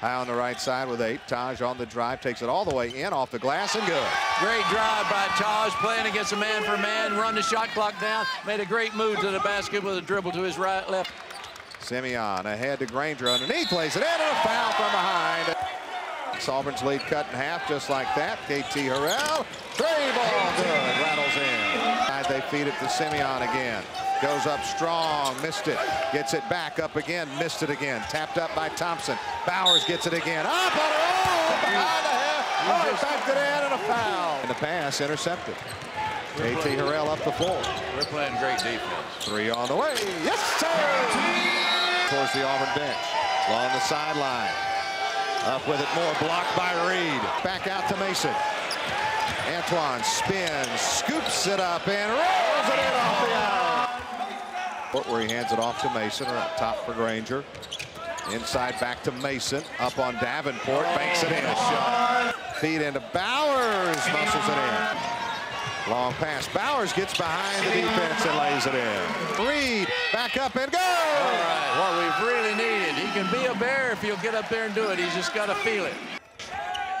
High on the right side with eight. Tahj on the drive, takes it all the way in off the glass and good. Great drive by Tahj, playing against a man for man, run the shot clock down, made a great move to the basket with a dribble to his right, left. Cinmeon ahead to Granger underneath, lays it in, and a foul from behind. Auburn's lead cut in half just like that. KT Harrell, three ball good, rattles in. They feed it to Cinmeon again. Goes up strong, missed it. Gets it back up again, missed it again. Tapped up by Thompson. Bowers gets it again. Up on her own, behind the head. Oh, backed it in and a foul. And the pass intercepted. KT Harrell up the floor. We're playing great defense. Three on the way. Yes, sir! Towards the Auburn bench. Along the sideline. Up with it more. Blocked by Reed. Back out to Mason. Antoine spins, scoops it up, and rolls it in the. Where he hands it off to Mason, or up top for Granger. Inside back to Mason, up on Davenport, banks it in. Shot. Feed into Bowers, muscles it in. Long pass. Bowers gets behind the defense and lays it in. Reed, back up and go! All right, what we've really needed. He can be a bear if he'll get up there and do it. He's just got to feel it.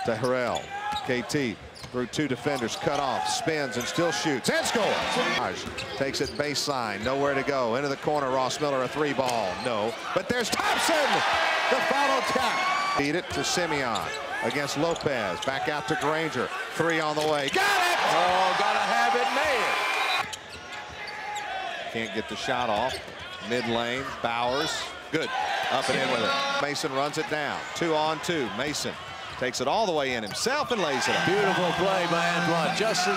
To Harrell. KT through two defenders, cut off, spins and still shoots and scores. Takes it baseline, nowhere to go. Into the corner, Ross Miller, a three ball. No, but there's Thompson, the follow tap. Feed it to Cinmeon against Lopez. Back out to Granger. Three on the way. Got it! Oh, gotta have it made. Can't get the shot off. Mid lane, Bowers. Good. Up and in with it. Mason runs it down. Two on two. Mason Takes it all the way in himself and lays it up. Beautiful play by Antoine. Justin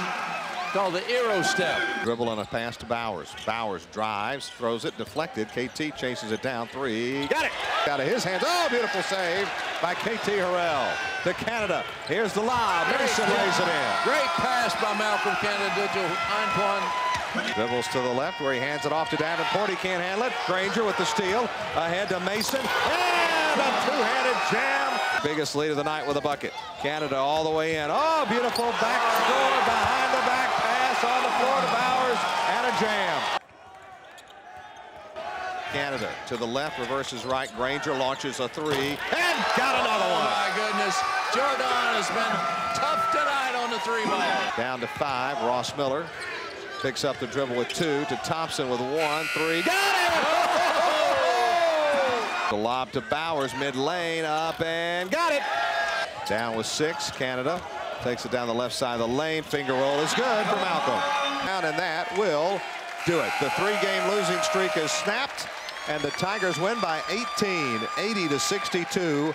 called the Euro step. Dribble and a pass to Bowers. Bowers drives, throws it, deflected. KT chases it down. Three. Got it. Out of his hands. Oh, beautiful save by KT Harrell. To Canada. Here's the lob. Mason lays it in. Great pass by Malcolm Canada to Antoine. Dribbles to the left where he hands it off to Davenport. He can't handle it. Granger with the steal. Ahead to Mason. And a two-handed jam biggest lead of the night with a bucket. Canada all the way in. Oh, beautiful back score behind the back pass on the floor to Bowers and a jam. Canada to the left, reverses right. Granger launches a three and got another one. Oh, my goodness. Jordon has been tough tonight on the three ball. Down to five. Ross Miller picks up the dribble with two to Thompson with one, three. Got! The lob to Bowers, mid lane, up and got it. Down with six, Canada takes it down the left side of the lane. Finger roll is good for Malcolm. Down and that will do it. The three-game losing streak is snapped, and the Tigers win by 18, 80 to 62.